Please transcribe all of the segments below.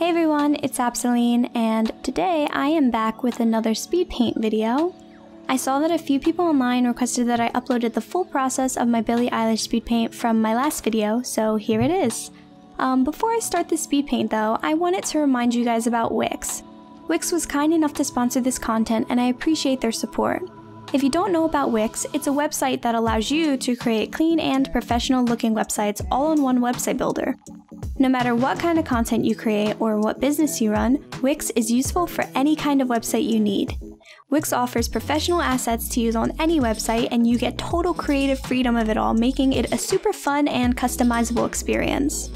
Hey everyone, it's Apselene, and today I am back with another speed paint video. I saw that a few people online requested that I uploaded the full process of my Billie Eilish speed paint from my last video, so here it is. Um, before I start the speed paint though, I wanted to remind you guys about Wix. Wix was kind enough to sponsor this content and I appreciate their support. If you don't know about Wix, it's a website that allows you to create clean and professional looking websites all in one website builder. No matter what kind of content you create or what business you run, Wix is useful for any kind of website you need. Wix offers professional assets to use on any website, and you get total creative freedom of it all, making it a super fun and customizable experience.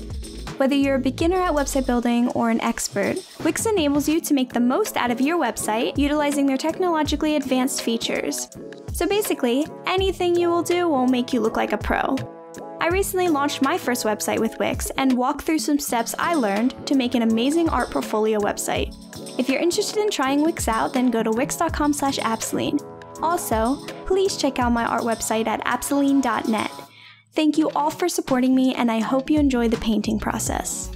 Whether you're a beginner at website building or an expert, Wix enables you to make the most out of your website utilizing their technologically advanced features. So basically, anything you will do will make you look like a pro. I recently launched my first website with Wix and walked through some steps I learned to make an amazing art portfolio website. If you're interested in trying Wix out, then go to wix.com slash apselene. Also, please check out my art website at apselene.net. Thank you all for supporting me, and I hope you enjoy the painting process.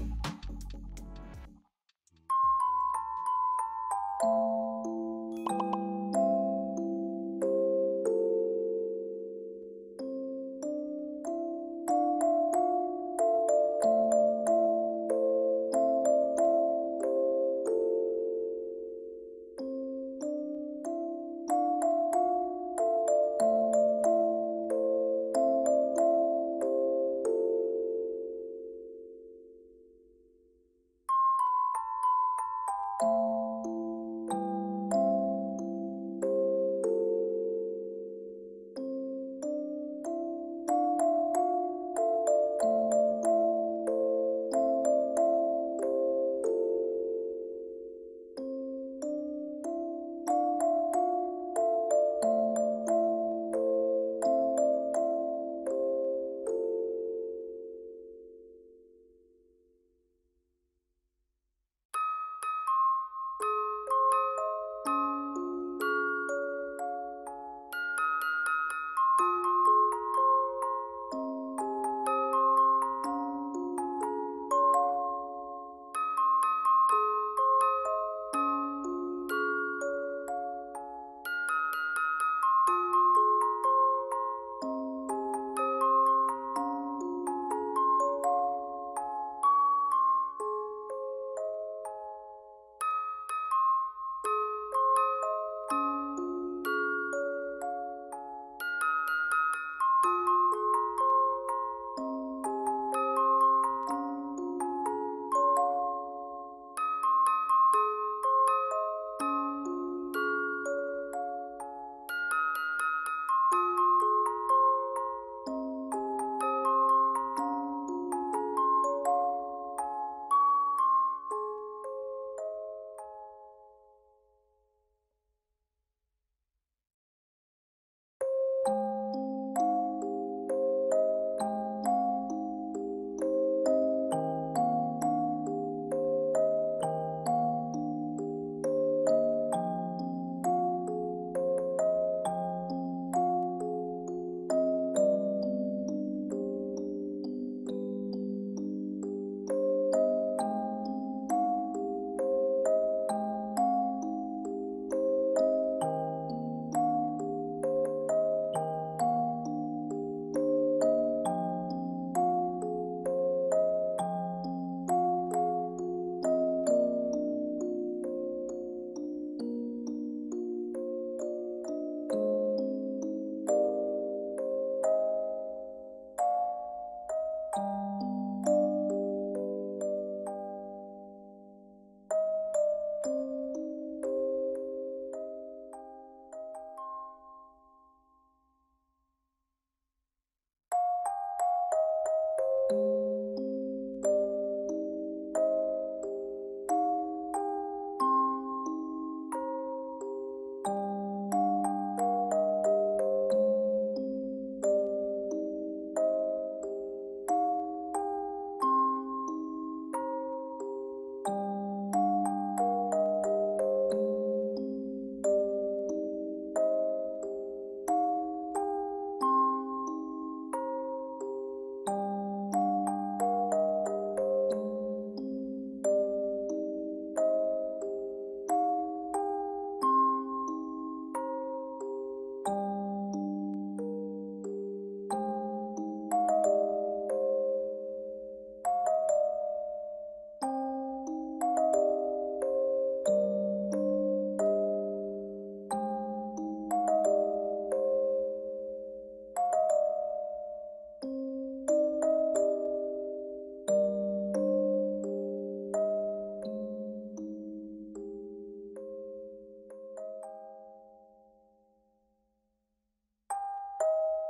you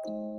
Bye.